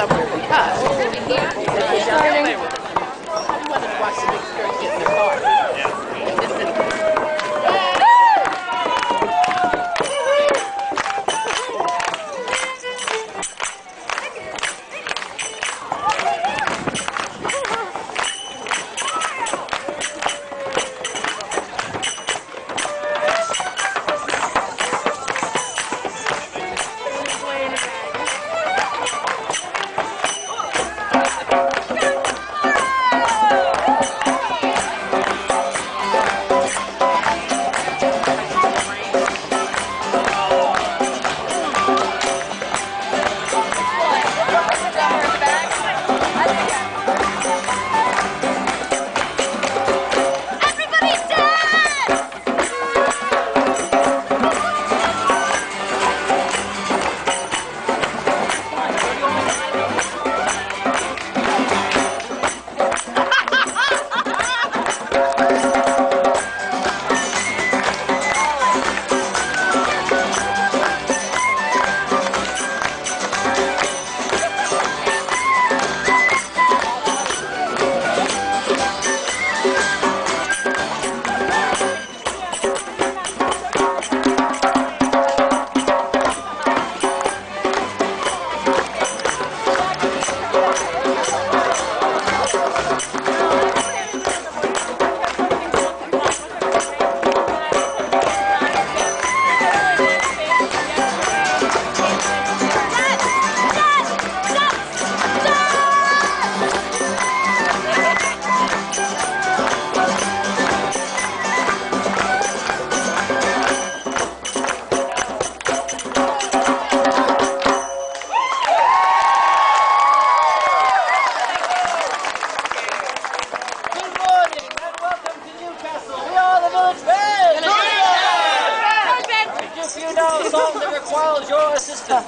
somewhere because Swallowed your assistant.